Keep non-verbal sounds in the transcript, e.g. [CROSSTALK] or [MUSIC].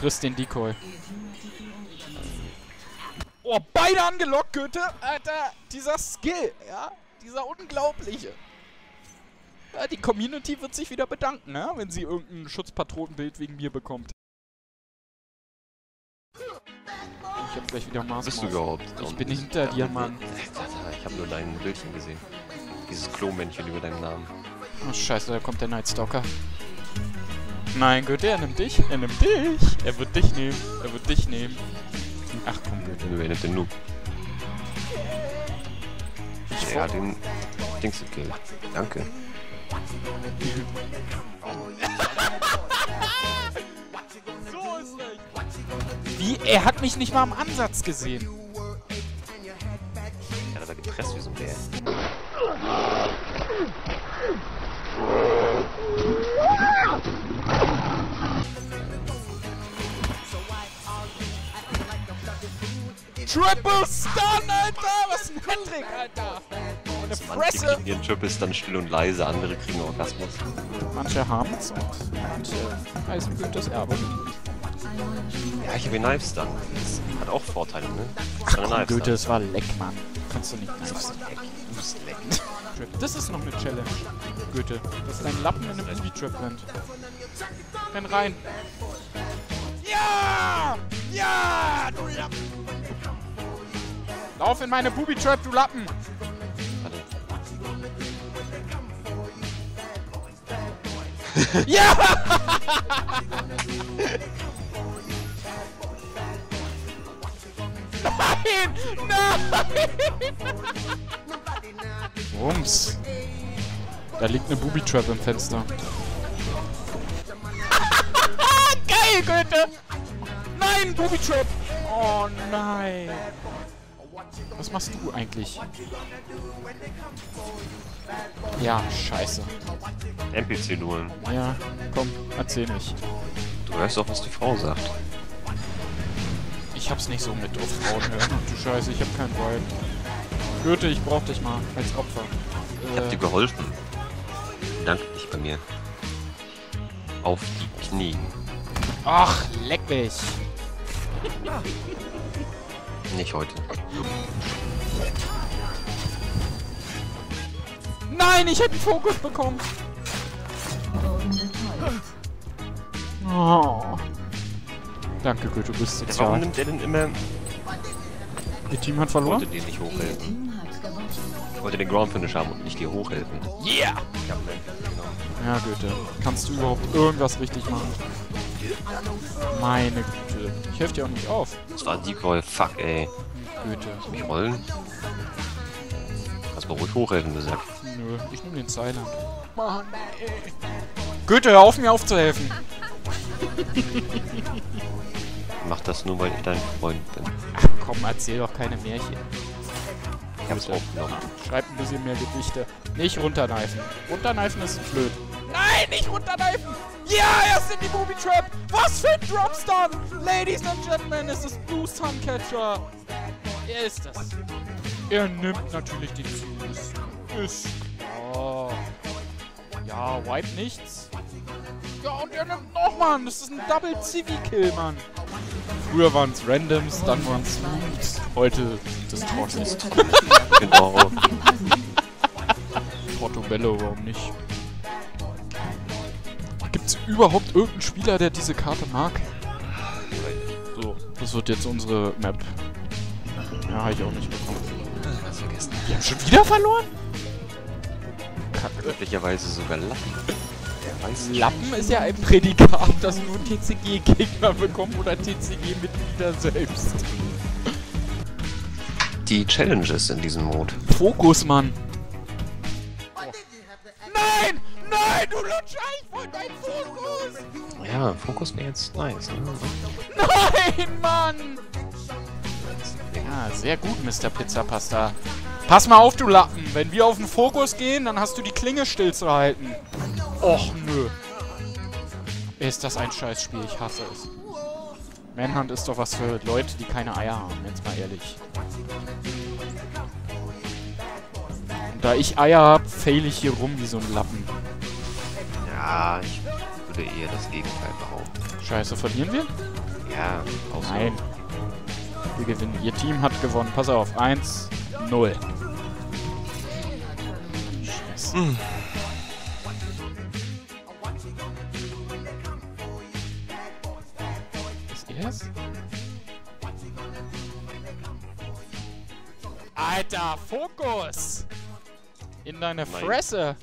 Friss den Decoy. Oh, beide angelockt, Goethe. Alter, dieser Skill, ja. Dieser unglaubliche. Ja, die Community wird sich wieder bedanken, ne? wenn sie irgendein Schutzpatronenbild wegen mir bekommt. Ich hab gleich wieder Maß. Bist du überhaupt? Ich bin hinter dir, Mann. Ich habe nur dein Bildchen gesehen. Dieses Klo-Männchen über deinem Namen. Oh, scheiße, da kommt der Nightstalker. Nein, Goethe, er nimmt dich. Er nimmt dich. Er wird dich nehmen. Er wird dich nehmen. Ach komm, Goethe. Wer nimmt den Noob? Ich hat den Dings gekillt. Danke. So ist recht. Wie? Er hat mich nicht mal am Ansatz gesehen. Er hat aber gepresst wie so ein Bär. Triple Stun, Alter! Was ein Hattrick, Alter! Eine Manche Fresse! kriegen ihren Triples dann still und leise, andere kriegen Orgasmus. Manche haben's und manche heißen Goethes Erbe. Ja, ich habe Knives dann. Das hat auch Vorteile, ne? Ach komm, Goethe, es war leck, Mann. Kannst du nicht knives. ist leck. Du bist leck. Das ist noch eine Challenge, Goethe. Dass dein Lappen in einem Booby-Trap rennt. Renn rein. Ja! Ja! Du Lappen! Lauf in meine Booby-Trap, du Lappen! Ja! Nein! Nein! Rums. Da liegt eine Booby-Trap im Fenster. [LAUGHS] Geil, Goethe! Nein, Booby-Trap! Oh nein! Was machst du eigentlich? Ja, scheiße. NPC dueln. Ja, komm, erzähl nicht. Du hörst auch, was die Frau sagt. Ich hab's nicht so mit auf Frauen hören. Du Scheiße, ich hab keinen Vibe. Goethe, ich brauch dich mal als Opfer. Ich hab dir Äh, geholfen. Danke dich bei mir. Auf die Knie. ach, leck mich. Nicht heute. Nein, ich hätte einen Fokus bekommen. Oh. Danke, Goethe, du bist Warum sozial. nimmt er denn immer... Ihr Team hat Ich wollte verloren? dir nicht hochhelfen. Ich wollte den Ground Finish haben und nicht dir hochhelfen. Yeah! Ich hab den genommen. Ja, Goethe. Kannst du überhaupt irgendwas richtig machen? Meine Güte. Ich helfe dir auch nicht auf. Das war Decoy. Fuck, ey. Goethe. Mich rollen? Kannst mal ruhig hochhelfen, gesagt. Nö, ich nehme den Silent. Mann, ey. Goethe, hör auf mir aufzuhelfen. Mach das nur, weil ich dein Freund bin. Ach komm, erzähl doch keine Märchen. Ich hab's aufgenommen. Schreib ein bisschen mehr Gedichte. Nicht runterneifen. Runterneifen ist blöd. Nein, nicht runterneifen! Ja, er ist in die Booby Trap! Was für ein Dropstun! Ladies and Gentlemen, es ist Blue Suncatcher! Er ist das. Er nimmt natürlich den Fuß. Ist. Oh. Ja, wipe nichts. Ja, und er nimmt noch, Mann. Das ist ein Double Civi-Kill, Mann. Früher waren es Randoms, dann waren es Moves. Heute das Torches. Genau. [LAUGHS] Portobello, warum nicht? Gibt's überhaupt irgendeinen Spieler, der diese Karte mag? So, das wird jetzt unsere Map. Ja, habe ich auch nicht bekommen. Vergessen. Wir haben schon wieder verloren? Kacke. Glücklicherweise sogar Lappen. Der weiß Lappen ist ja ein Prädikat, das nur TCG-Gegner bekommen oder TCG-Mitglieder selbst. die Challenges in diesem Mode. Fokus, Mann. Wollte einen Fokus! Ja, Fokus wäre jetzt nice. Ne? Nein, Mann! Ja, sehr gut, Mr. Pizzapasta. Pass mal auf, du Lappen. Wenn wir auf den Fokus gehen, dann hast du die Klinge stillzuhalten. Och, nö. Ist das ein Scheißspiel, ich hasse es. Manhunt ist doch was für Leute, die keine Eier haben, jetzt mal ehrlich. Und da ich Eier hab, fail ich hier rum wie so ein Lappen. Ja, ich würde eher das Gegenteil behaupten. Scheiße, verlieren wir? Ja, so. Nein. Wir gewinnen. Ihr Team hat gewonnen. Pass auf. 1, 0. Scheiße. Hm. Ist ihr es? Alter, Fokus! In deine Fresse!